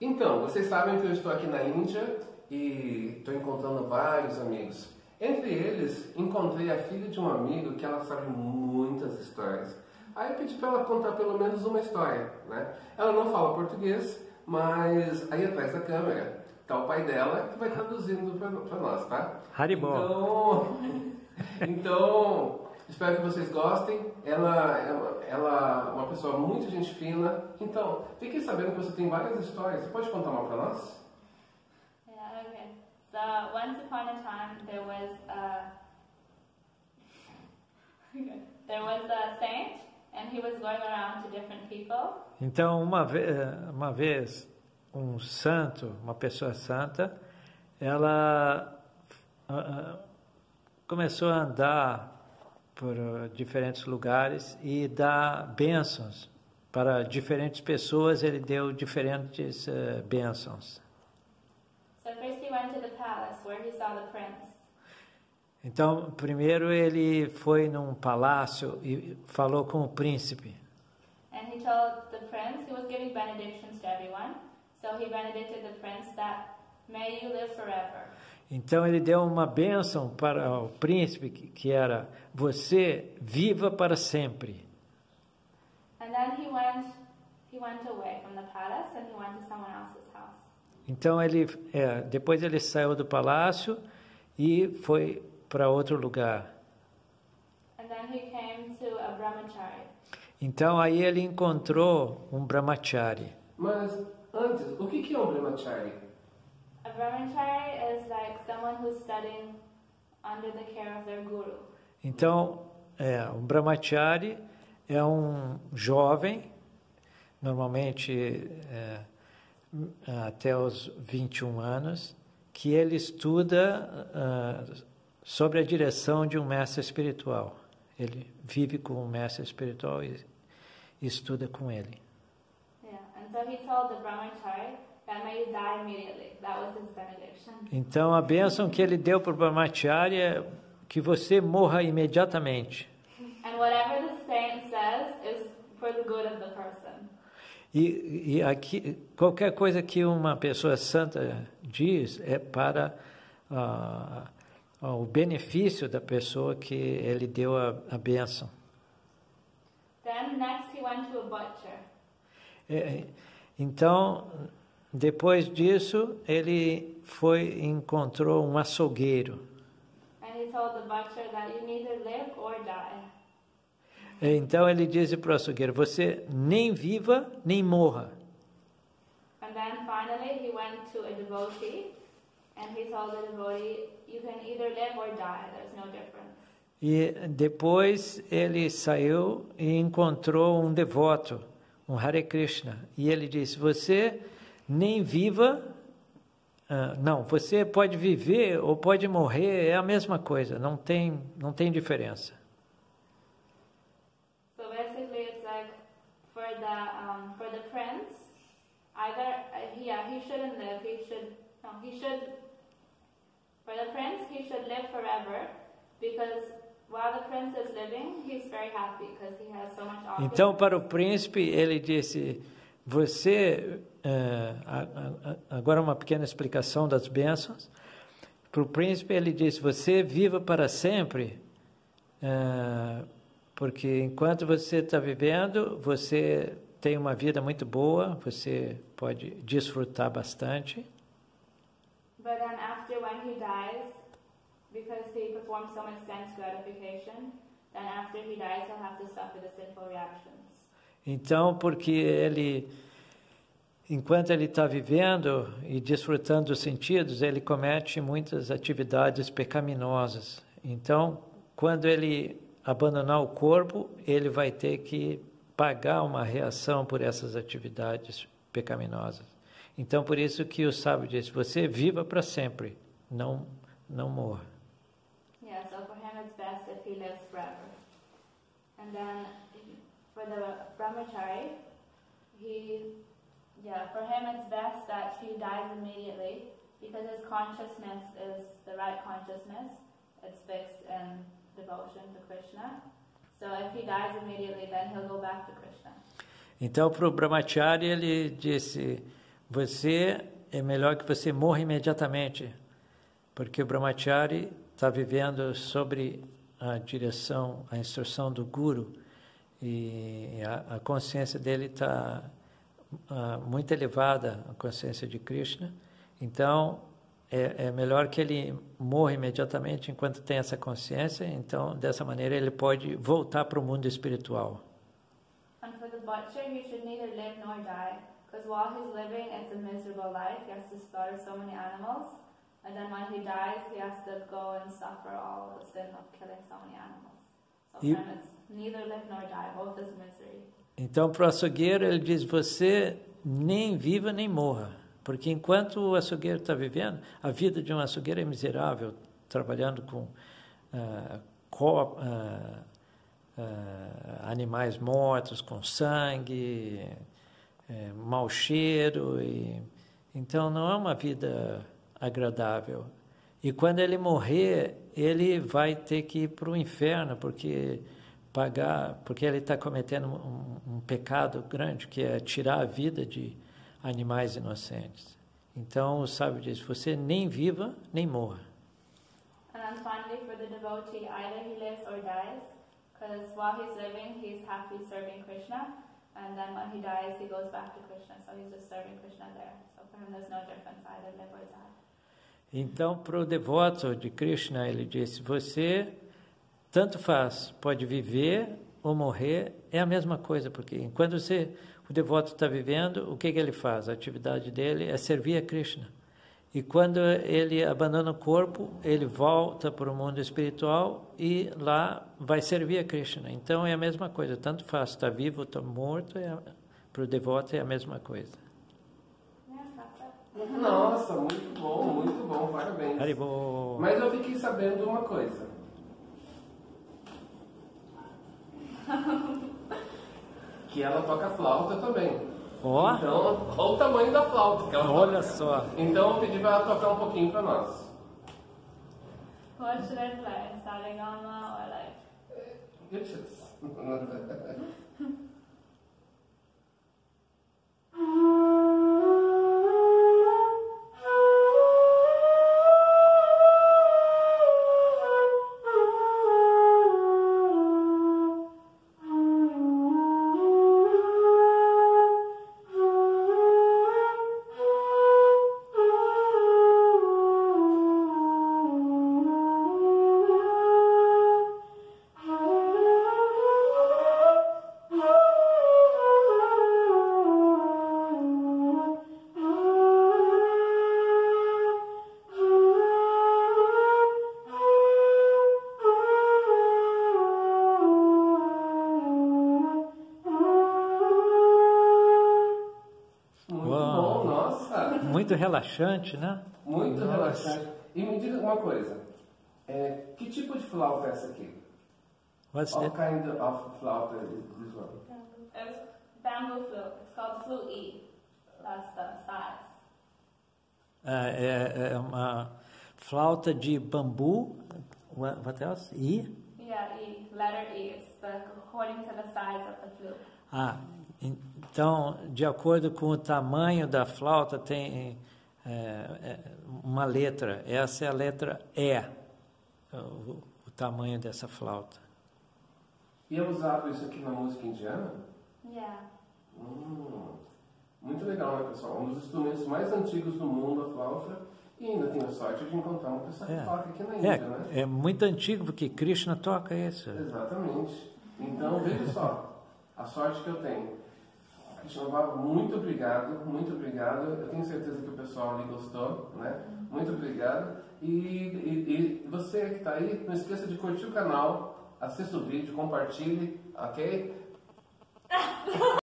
Então, vocês sabem que eu estou aqui na Índia e estou encontrando vários amigos. Entre eles, encontrei a filha de um amigo que ela sabe muitas histórias. Aí eu pedi para ela contar pelo menos uma história, né? Ela não fala português, mas aí atrás da câmera tá o pai dela que vai traduzindo para nós, tá? Haribo. Então, então, espero que vocês gostem. Ela, ela, ela é uma pessoa muito gente fina. Então, fiquem sabendo que você tem várias histórias. Você pode contar uma para nós? Yeah, okay. So once upon a time there was a there was a saint and he was going around to different people. Então, uma vez, uma vez um santo, uma pessoa santa, ela uh, começou a andar por uh, diferentes lugares e dar bênçãos para diferentes pessoas. Ele deu diferentes uh, bênçãos. So first he went to the palace where he saw the prince. Então, primeiro ele foi num palácio e falou com o príncipe. And he told the prince, he was giving benedictions to everyone. So he benedicted the prince that may you live forever. Então ele deu uma bênção para o príncipe que, era você viva para sempre. And then he went, he went away from the palace and he went to someone else's house. Então ele é, depois ele saiu do palácio e foi para outro lugar. And then he came to a brahmachari. Então aí ele encontrou um brahmachari. Mas antes, o que que é um brahmachari? Brahmachari is like someone who's studying under the care of their guru. Então, é, um brahmachari é um jovem, normalmente é, até os 21 anos, que ele estuda ah, sobre a direção de um mestre espiritual. Ele vive com um mestre espiritual e estuda com ele. Yeah. And so he told the brahmachari Então, a bênção que ele deu para o brahmachari é que você morra imediatamente. And whatever the saint says is for the good of the person. E, e aqui, qualquer coisa que uma pessoa santa diz é para ah, o benefício da pessoa que ele deu a, a bênção. Then next he went to a butcher. É, então, depois disso, ele foi encontrou um açougueiro. And he told the butcher that you neither live or die. Então ele disse para o açougueiro: Você nem viva nem morra. And then finally he went to a devotee and he told the devotee, you can either live or die, there's no difference. E depois ele saiu e encontrou um devoto, um Hare Krishna. E ele disse: Você nem viva, ah, não, você pode viver ou pode morrer, é a mesma coisa, não tem, não tem diferença. So basically it's like for the um, for the prince, either uh, yeah he shouldn't live. He should no he should. For the prince, he should live forever because while the prince is living, he's very happy because he has so. Então, para o príncipe, ele disse: Você. a- agora, uma pequena explicação das bênçãos. Para o príncipe, ele disse: Você viva para sempre, eh, porque enquanto você está vivendo, você tem uma vida muito boa, você pode desfrutar bastante. But then after when he dies, because he performed so much sense gratification, then after he dies he'll have to suffer the sinful reactions. Então, porque ele, enquanto ele está vivendo e desfrutando dos sentidos, ele comete muitas atividades pecaminosas. Então, quando ele abandonar o corpo, ele vai ter que pagar uma reação por essas atividades pecaminosas. Então, por isso que o sábio disse: você viva para sempre, não, não morra. Yeah, so for him it's best if he lives forever. And then for the brahmachari, he, yeah, for him it's best that he dies immediately because his consciousness is the right consciousness. It's fixed in devotion to Krishna. So if he dies immediately, then he'll go back to Krishna. Então, para o Brahmachari, ele disse: você é melhor que você morra imediatamente, porque o brahmachari está vivendo sobre a direção, a instrução do guru e a, a consciência dele está uh, muito elevada, a consciência de Krishna. Então é, é, melhor que ele morra imediatamente enquanto tem essa consciência. Então dessa maneira ele pode voltar para o mundo espiritual. And for the butcher, he should neither live nor die. Because while he's living, it's a miserable life. He has to slaughter so many animals. And then when he dies, he has to go and suffer all the sin of killing so many animals. So E- Então, para o açougueiro, ele diz: você nem viva nem morra. Porque enquanto o açougueiro está vivendo, a vida de um açougueiro é miserável, trabalhando com ah, co- ah, ah, animais mortos, com sangue, eh, mau cheiro. E, então, não é uma vida agradável. E quando ele morrer, ele vai ter que ir para o inferno, porque pagar, porque ele está cometendo um, um pecado grande, que é tirar a vida de animais inocentes. Então, o sábio diz: você nem viva nem morra. And finally, for the devotee, either he lives or dies. Because while he's living, he's happy serving Krishna. And then when he dies, he goes back to Krishna. So he's just serving Krishna there. So for him, there's no difference either live or die. Então, para o devoto de Krishna, ele disse: você tanto faz, pode viver ou morrer, é a mesma coisa, porque enquanto você, o devoto está vivendo, o que, que ele faz? A atividade dele é servir a Krishna. E quando ele abandona o corpo, ele volta para o mundo espiritual e lá vai servir a Krishna. Então é a mesma coisa, tanto faz, está vivo ou está morto, é, para o devoto é a mesma coisa. Nossa, muito bom, muito bom, parabéns. Haribo. Mas eu fiquei sabendo uma coisa. Que ela toca flauta também. Ó, Então, olha o tamanho da flauta que ela olha toca. só. Então eu pedi para ela tocar um pouquinho para nós. What should I play? Saregama or like? You Muito relaxante, né? Muito Nossa. relaxante. E me diga uma coisa. é, que tipo de flauta é essa aqui? What's What that? kind of flauta is this one? It's bamboo flute. It's called flute E. That's the size. Ah, é, é uma flauta de bambu. What, what else? E? Yeah, E. Letter E. It's the, according to the size of the flute. Ah, então, de acordo com o tamanho da flauta, tem é, é, uma letra. Essa é a letra E, o, o tamanho dessa flauta. E é usado isso aqui na música indiana? Yeah. Hum, muito legal, né, pessoal? Um dos instrumentos mais antigos do mundo, a flauta. E ainda tenho a sorte de encontrar uma pessoa que É. toca aqui na Índia, né? É, é muito antigo, porque Krishna toca isso. Exatamente. Então, veja só, a sorte que eu tenho. Krishna muito obrigado, muito obrigado. Eu tenho certeza que o pessoal ali gostou, né? Muito obrigado. E, e- e você que está aí, não esqueça de curtir o canal, assista o vídeo, compartilhe, ok?